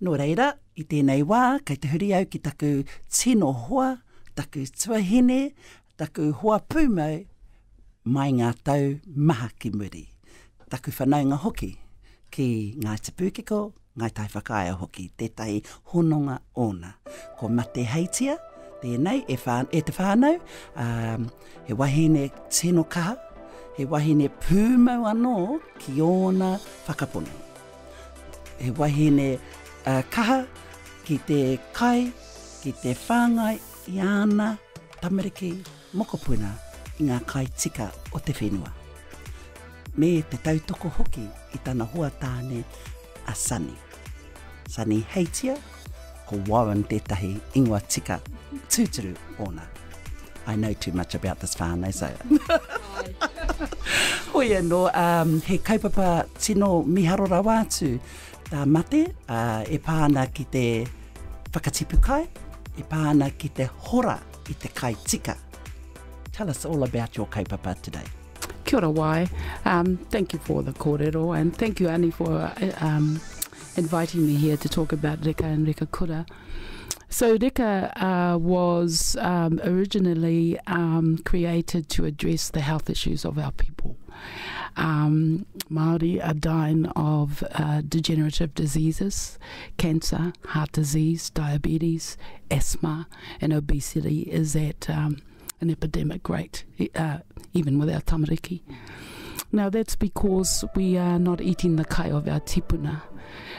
No reira, i tēnei wā, kei te huri au ki taku tino hoa, taku tuahine, taku hoa pūmau, mai ngā tau maha ki muri. Taku whanaunga hoki ki ngā te pūkiko, ngā tai whakaia hoki, tētai hononga ona. Ko mate heitia, tēnei, e, whan, e te whānau, um, he wahine tino kaha, he wahine pūmau anō ki ona whakapono. He wahine uh, kaha ki te kai, ki te whāngai, i ana tamariki mokopuna i ngā kai tika o te whenua. Me te tautoko hoki i tana hoa tāne a Sunny. Sunny Heitia, ko Warren tētahi ingoa tika tūturu ona. I know too much about this whānau, so... Hoi no, um, he kaupapa tino miharora wātu, tā mate uh, e pāna ki te whakatipu kai, e pāna ki te hora i te kai tika. Tell us all about your kaupapa today. Kia ora wai. Um, thank you for the kōrero and thank you Annie for uh, um, inviting me here to talk about Reka and Reka Kura. So Reka uh, was um, originally um, created to address the health issues of our people. Um, Māori are dying of uh, degenerative diseases, cancer, heart disease, diabetes, asthma, and obesity is at um, an epidemic rate, uh, even with our tamariki. Now that's because we are not eating the kai of our tipuna.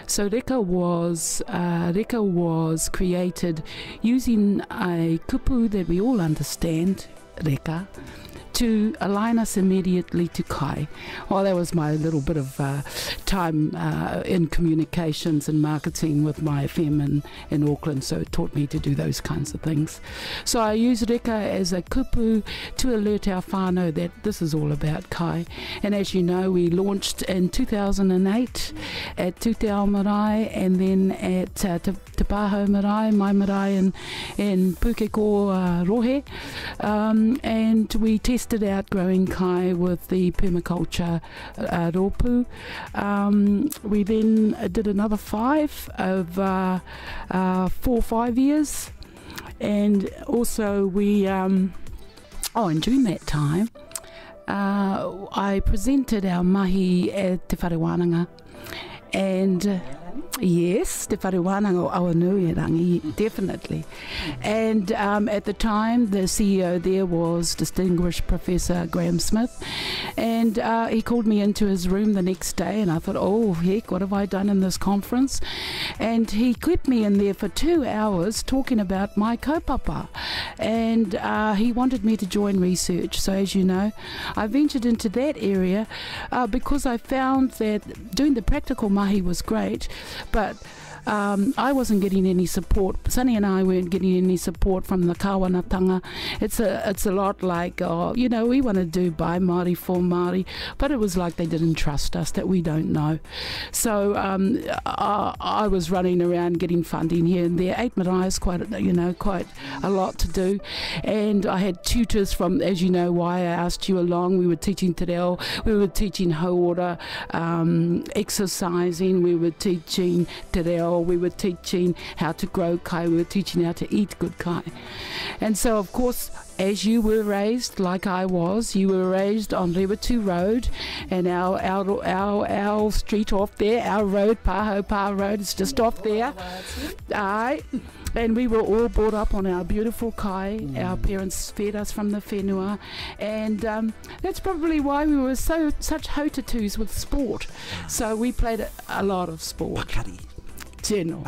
So Reka was uh, Reka was created using a kupu that we all understand, Reka, to align us immediately to Kai. Well, that was my little bit of uh, time uh, in communications and marketing with my FM in, in Auckland, so it taught me to do those kinds of things. So I use Reka as a kupu to alert our whānau that this is all about Kai. And as you know, we launched in 2008 at Tuteo Marae and then at uh, Pāho Marae, Mai Marae in, in Pukeko uh, Rohe. Um, and we tested out growing kai with the permaculture uh, ropu. Um, we then did another five of uh, uh, four or five years. And also we, um, oh, and during that time, uh, I presented our mahi at Te Wharewananga. And uh, yes, Te Wharewananga o Awanuiarangi, definitely. And um, at the time, the CEO there was distinguished Professor Graham Smith. And uh, he called me into his room the next day, and I thought, oh, heck, what have I done in this conference? And he kept me in there for two hours talking about my kaupapa. And uh, he wanted me to join research. So, as you know, I ventured into that area uh, because I found that doing the practical mahi was great, but um, I wasn't getting any support. Sunny and I weren't getting any support from the kawanatanga. It's a it's a lot like oh, you know we want to do by Māori for Māori, but it was like they didn't trust us that we don't know. So um, I, I, was running around getting funding here and there. Eight Marae is quite you know quite a lot to do, and I had tutors from as you know why I asked you along. We were teaching te reo, we were teaching hauora, um, exercising, we were teaching te reo we were teaching how to grow kai, we were teaching how to eat good kai. And so, of course, as you were raised, like I was, you were raised on Rewatu Road, and our, our our our street off there, our road, Paho Pa Road, is just off there. Aye. And we were all brought up on our beautiful kai. Mm. Our parents fed us from the whenua, and um, that's probably why we were so such hotatus with sport. So we played a, a lot of sport. Pakari. General.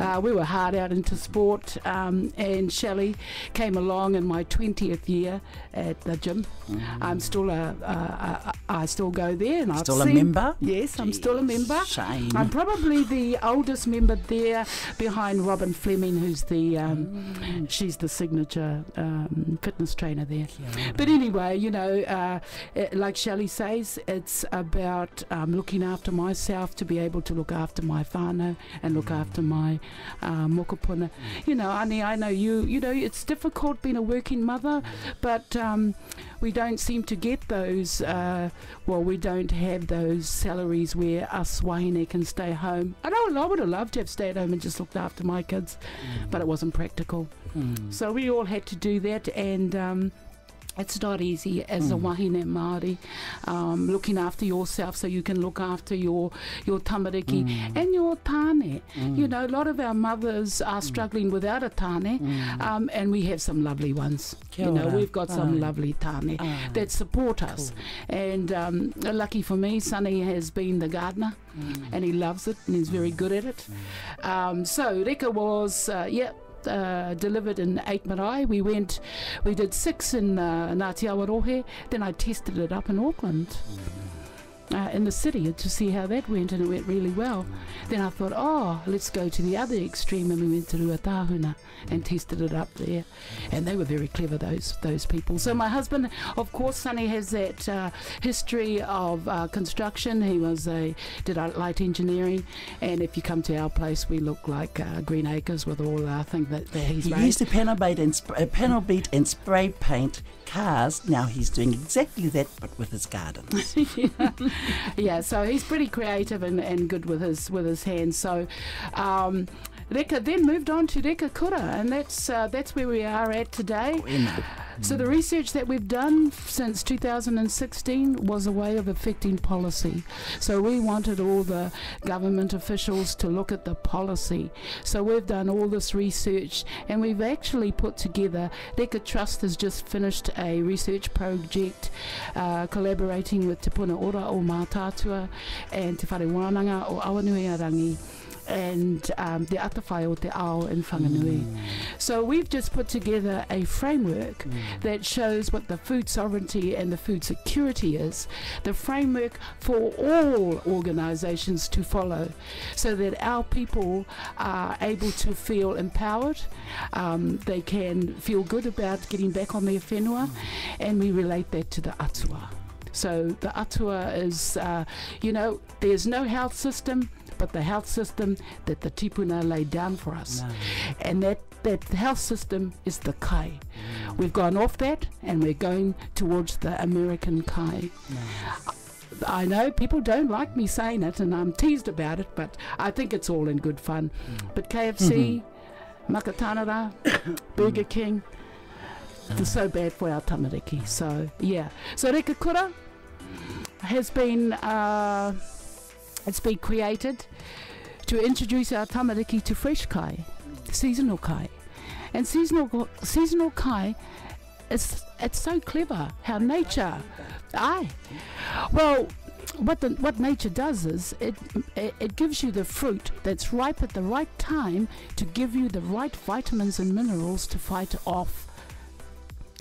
Uh, we were hard out into sport, um, and Shelley came along in my 20th year at the gym. Mm. I'm still a, a, a, I still go there, and still I've a member. Yes, Jeez, I'm still a member. Shame. I'm probably the oldest member there, behind Robin Fleming, who's the um, mm. she's the signature um, fitness trainer there. Yeah, but anyway, you know, uh, it, like Shelley says, it's about um, looking after myself to be able to look after my whānau and look after my uh, mokopuna. You know, Ani, I know you. You know, it's difficult being a working mother, but um, we don't seem to get those. Uh, well, we don't have those salaries where us wahine can stay home. I know I would have loved to have stayed home and just looked after my kids, but it wasn't practical. Mm. So we all had to do that, and um, it's not easy as a Mm. wahine Māori, um, looking after yourself so you can look after your your tamariki Mm. and your tāne. Mm. You know, a lot of our mothers are struggling without a tāne, Mm. um, and we have some lovely ones. Kia you know, ora. we've got some Aye. lovely tāne Aye. that support us. And um, lucky for me, Sunny has been the gardener Mm. and he loves it and he's very good at it. Um, so Reka was, uh, yeah. Uh, delivered in eight marae. We went, we did six in uh, Ngāti Awarohe. Then I tested it up in Auckland, uh, in the city, to see how that went, and it went really well. Then I thought, oh, let's go to the other extreme, and we went to Ruatahuna and tested it up there, and they were very clever those those people. So my husband, of course, Sunny has that uh, history of uh, construction. He was a did light engineering, and if you come to our place, we look like uh, Green Acres with all our things that, that he's He made. used to panel beat and sp- panel beat and spray paint cars. Now he's doing exactly that, but with his gardens. yeah. yeah, so he's pretty creative and, and good with his with his hands. So um, Reka then moved on to Reka Kura, and that's uh, that's where we are at today. Wena. So the research that we've done since 2016 was a way of affecting policy. So we wanted all the government officials to look at the policy. So we've done all this research and we've actually put together, Reka Trust has just finished a research project uh, collaborating with Te Puna Ora o Mātātua and Te Whare Wānanga o Awanuiarangi and um, the Atawhai o Te Ao in Whanganui. So we've just put together a framework Mm. that shows what the food sovereignty and the food security is, the framework for all organisations to follow, so that our people are able to feel empowered, um, they can feel good about getting back on their whenua, and we relate that to the atua. So the atua is, uh, you know, there's no health system, but the health system that the tipuna laid down for us No. and that that health system is the kai. Mm. We've gone off that and we're going towards the American kai. No. I know people don't like me saying it and I'm teased about it, but I think it's all in good fun. Mm. But KFC, mm-hmm. Makatanara, Burger mm. King, they're so ah. bad for our tamariki. So, yeah. So, Reka Kura has been, uh, it's been created to introduce our tamariki to fresh kai, seasonal kai. And seasonal seasonal kai is it's so clever how nature aye. Well what the, what nature does is it, it it gives you the fruit that's ripe at the right time to give you the right vitamins and minerals to fight off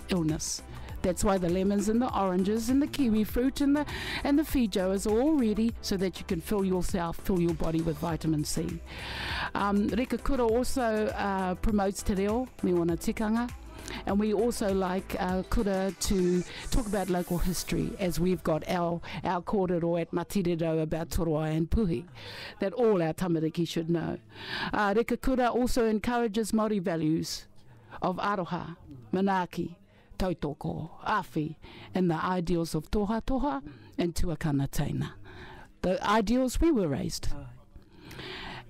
illness. That's why the lemons and the oranges and the kiwi fruit and the and the feijoas are all ready so that you can fill yourself, fill your body with vitamin C. Um, Reka Kura also uh, promotes te reo, me wana tikanga. And we also like uh, Kura to talk about local history as we've got our, our kōrero at Matirero about Toroa and Puhi that all our tamariki should know. Uh, Reka Kura also encourages Māori values of aroha, manaki, tautoko, awhi, and the ideals of toha toha and tuakana teina. The ideals we were raised.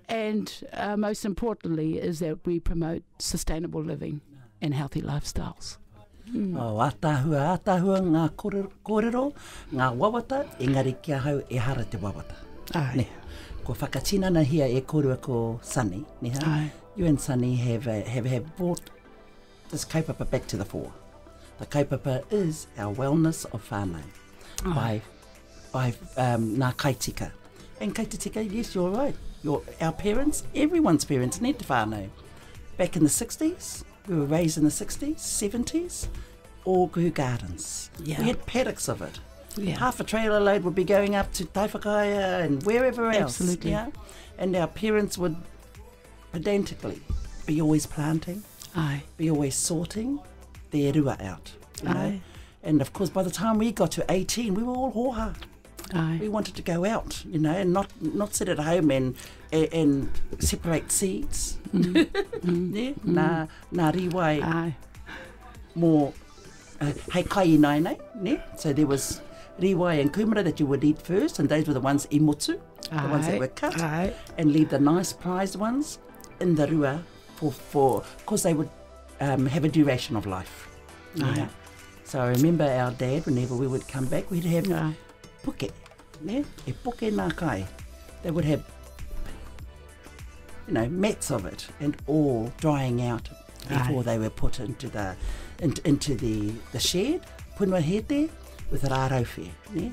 And uh, most importantly is that we promote sustainable living and healthy lifestyles. Mm. O atahua, atahua ngā kōrero, kōrero, ngā wawata, engari kia hau e hara te wawata. Aye. Ne. Ko whakatinana hia e kōrua ko Sunny? Aye. You and Sunny have, uh, have, have brought this kaupapa back to the fore. The kaupapa is our wellness of whānau by, by um, ngā kaitika. And kaitika, yes, you're right. Your, our parents, everyone's parents, need te whānau. Back in the 60s, we were raised in the 60s, 70s, all grew gardens. Yeah. We had paddocks of it. Yeah. Half a trailer load would be going up to Taiwhakaea and wherever else. Absolutely. Yeah? And our parents would pedantically be always planting, Aye. be always sorting their rua out. You know? Aye. And of course, by the time we got to 18, we were all hoha. Aye. We wanted to go out, you know, and not not sit at home and and, and separate seeds. Mm. mm. Yeah, nā, nā riwai Aye. more uh, hei kai nai nei, ne? So there was riwai and kumara that you would eat first, and those were the ones i motu, the ones that were cut, Aye. and leave the nice prized ones in the rua for for because they would um, have a duration of life. So I remember our dad, whenever we would come back, we'd have Aye. puke, ne? E puke nā kai. They would have, you know, mats of it and all drying out before Aye. they were put into the into, into the the shed. Punua hete with rārauwhi, ne?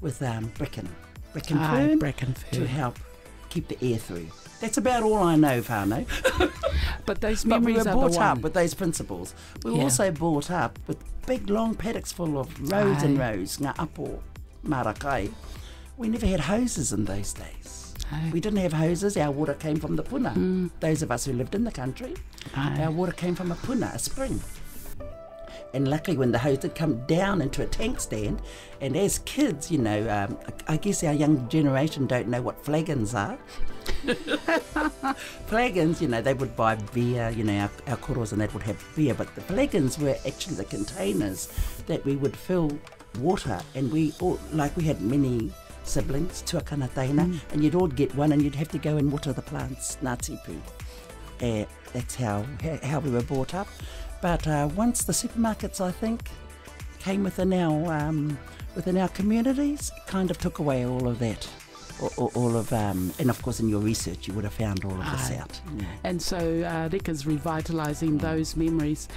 With um, bracken, bracken Aye. fern Bracken to help keep the air through. That's about all I know, whānau. But those But we memories were are brought up with those principles. We were Yeah. also brought up with big long paddocks full of rows and Aye. rows, ngā apo marakai. We never had hoses in those days. Aye. We didn't have hoses, our water came from the puna. Mm. Those of us who lived in the country, Aye. our water came from a puna, a spring. And luckily, when the hose did come down into a tank stand, and as kids, you know, um, I guess our young generation don't know what flagons are. flagons, you know, they would buy beer, you know, our, our koros and that would have beer, but the flagons were actually the containers that we would fill water, and we all, like we had many siblings, tuakana taina, Mm. and you'd all get one, and you'd have to go and water the plants, ngā tipu. Uh, that's how how we were brought up. But uh, once the supermarkets, I think, came within our um, within our communities, kind of took away all of that, all, all, of um, and of course in your research you would have found all of this Aye. out. Yeah. And so uh, Reka's revitalising those memories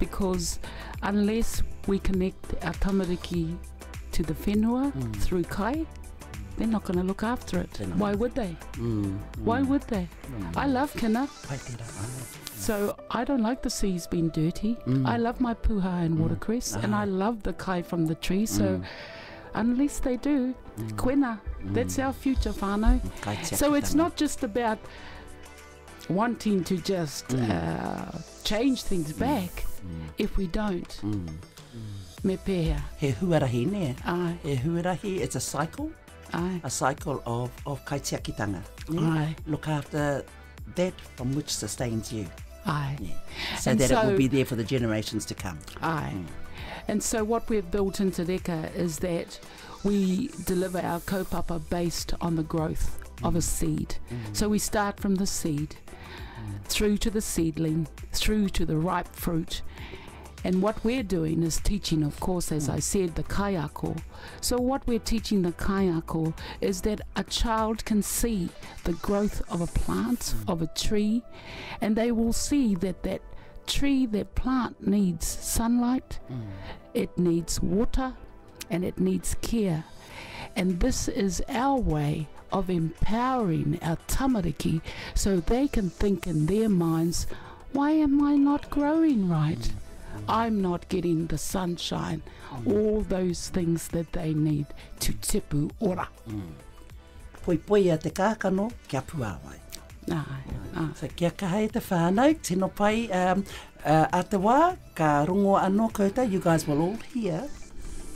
because unless we connect our tamariki to the whenua Mm. through kai, they're not going to look after it. Why would they? Mm, Why mm, would they? mm. I love kina, so I don't like the seas being dirty. Mm. I love my puha and Mm. watercress, and I love the kai from the tree. So Mm, unless they do, mm, kwena, that's mm. our future te So it's not just about wanting to just Mm. uh, change things back Mm, if we don't. mm, mm. Me pēhea. He huarahi ne. Ai, He huarahi, it's a cycle, ai, a cycle of, of kai te akitanga. ne? ai, Look after that from which sustains you. ai, Yeah. So And that it will be there for the generations to come. ai. Mm. And so what we've built into Reka is that we deliver our kaupapa based on the growth of a seed. Mm. So we start from the seed through to the seedling, through to the ripe fruit. And what we're doing is teaching, of course, as I said, the kaiako. So what we're teaching the kaiako is that a child can see the growth of a plant, of a tree, and they will see that that tree, that plant needs sunlight, it needs water, and it needs care. And this is our way of empowering our tamariki so they can think in their minds, why am I not growing right? I'm not getting the sunshine, all those things that they need to tipu ora. Poi poi a te kākano, kia puāwai. Ai, ai. So kia kaha te whānau, tino pai um, uh, a te wā, ka rongo anō koutou, you guys will all hear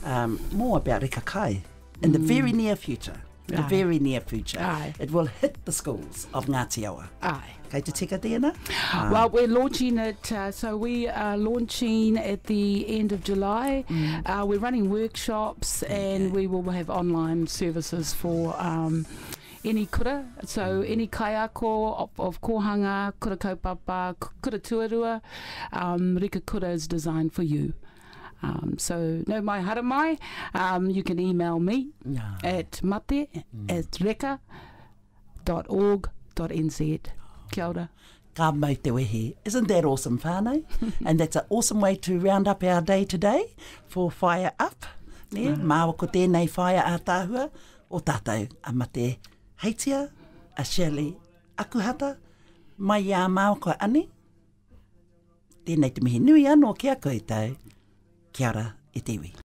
um, more about Reka Kai in the very near future. The Aye. very near future. Aye. It will hit the schools of Ngāti Awa. ai. Kei te tika tēnā? Well, we're launching it. Uh, so we are launching at the end of July. Mm. Uh, we're running workshops, and we will have online services for. Um, any kura, so any kaiako of, of kohanga, kura kaupapa, kura tuarua, um, Reka Kura is designed for you. Um, so, no mai haramai, um, you can email me Ngā. at mate at reka.org.nz. Kia ora. Ka mau te wehe. Isn't that awesome, whānau? and that's an awesome way to round up our day today for Fire Up. Ne? Mm. Māua ko tēnei whaia a o tātou a mate heitia, a Shelley Akuhata, mai a māua ko ane. Tēnei te mihi nui anō kia koutou. Kia ora e te.